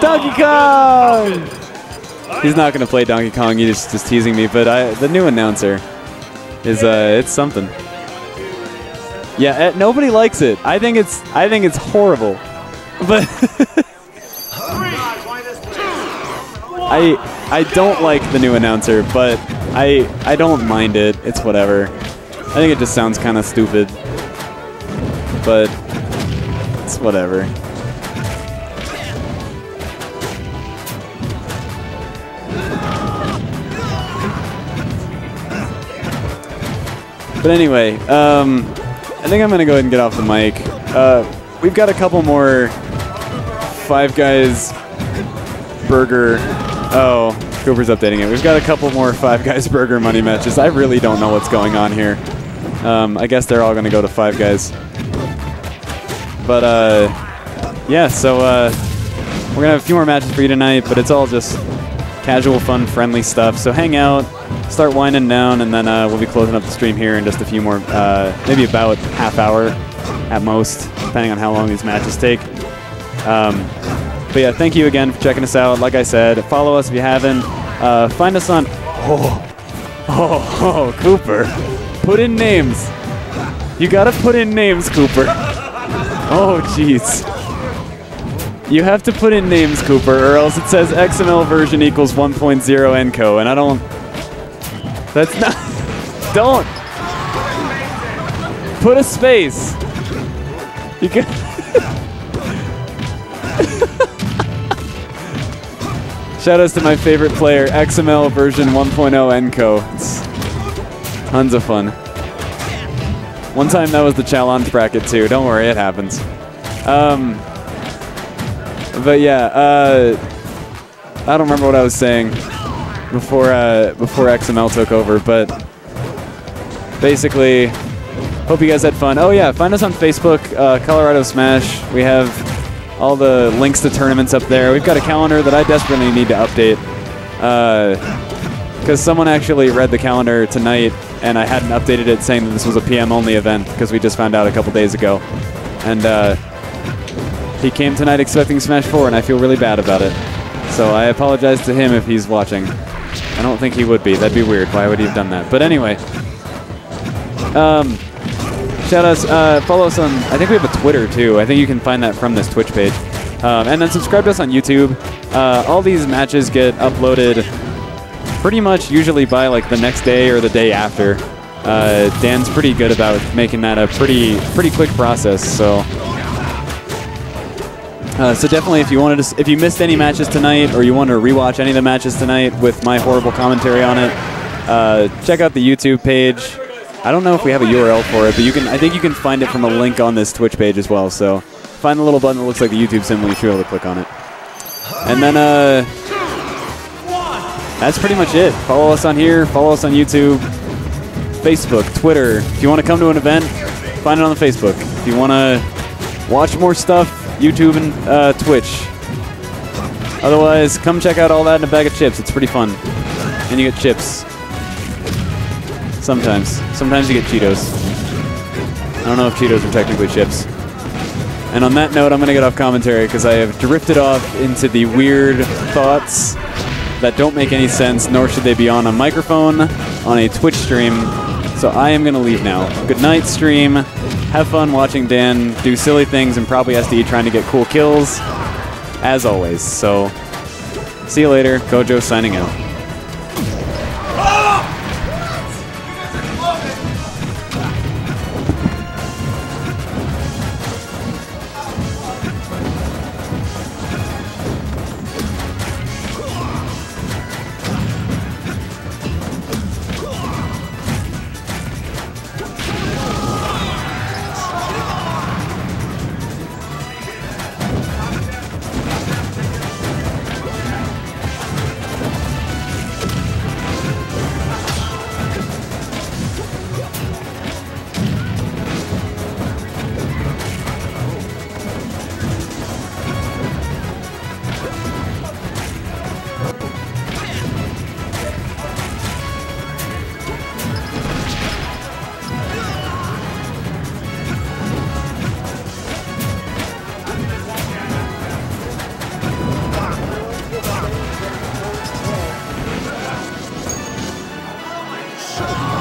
Donkey Kong! He's not gonna play Donkey Kong. He's just, just teasing me. But I, the new announcer is uh, it's something. Yeah, eh, nobody likes it. I think it's I think it's horrible. But I I don't like the new announcer, but I I don't mind it. It's whatever. I think it just sounds kind of stupid. But it's whatever. But anyway, um, I think I'm gonna go ahead and get off the mic. Uh, we've got a couple more Five Guys burger. Oh, Cooper's updating it. We've got a couple more Five Guys burger money matches. I really don't know what's going on here. Um, I guess they're all gonna go to Five Guys. But uh, yeah, so uh, we're gonna have a few more matches for you tonight, but it's all just casual, fun, friendly stuff. So hang out, start winding down, and then uh, we'll be closing up the stream here in just a few more, uh, maybe about half hour at most, depending on how long these matches take. Um, but yeah, thank you again for checking us out. Like I said, follow us if you haven't. Uh, find us on. Oh, oh, oh, Cooper. Put in names. You gotta put in names, Cooper. Oh, jeez. You have to put in names, Cooper, or else it says XML version equals 1.0 enco, and I don't. That's not. don't. Put a space. You can. Shoutouts to my favorite player, XML version 1.0 enco. It's tons of fun. One time that was the challenge bracket too. Don't worry, it happens. Um, but yeah, uh, I don't remember what I was saying before uh, before XML took over, but basically, hope you guys had fun. Oh yeah, find us on Facebook, uh, Colorado Smash. We have all the links to tournaments up there. We've got a calendar that I desperately need to update because someone actually read the calendar tonight and I hadn't updated it saying that this was a PM only event because we just found out a couple days ago. And uh, he came tonight expecting Smash 4 and I feel really bad about it. So I apologize to him if he's watching. I don't think he would be. That'd be weird. Why would he have done that? But anyway. Um, shout us, uh, follow us on, I think we have a Twitter too. I think you can find that from this Twitch page. Um, and then subscribe to us on YouTube. Uh, all these matches get uploaded pretty much usually by like the next day or the day after. Uh, Dan's pretty good about making that a pretty pretty quick process. So, uh, so definitely, if you wanted to, if you missed any matches tonight or you want to rewatch any of the matches tonight with my horrible commentary on it, uh, check out the YouTube page. I don't know if we have a URL for it, but you can. I think you can find it from a link on this Twitch page as well. So, find the little button that looks like the YouTube symbol. You should be able to click on it. And then, uh, that's pretty much it. Follow us on here. Follow us on YouTube, Facebook, Twitter. If you want to come to an event, find it on the Facebook. If you want to watch more stuff, YouTube and uh, Twitch. Otherwise, come check out All That and a Bag of Chips. It's pretty fun. And you get chips. Sometimes. Sometimes you get Cheetos. I don't know if Cheetos are technically chips. And on that note, I'm going to get off commentary because I have drifted off into the weird thoughts that don't make any sense, nor should they be on a microphone on a Twitch stream. So I am going to leave now. Good night, stream. Have fun watching Dan do silly things and probably SDE trying to get cool kills, as always. So see you later. Gojo signing out. Show.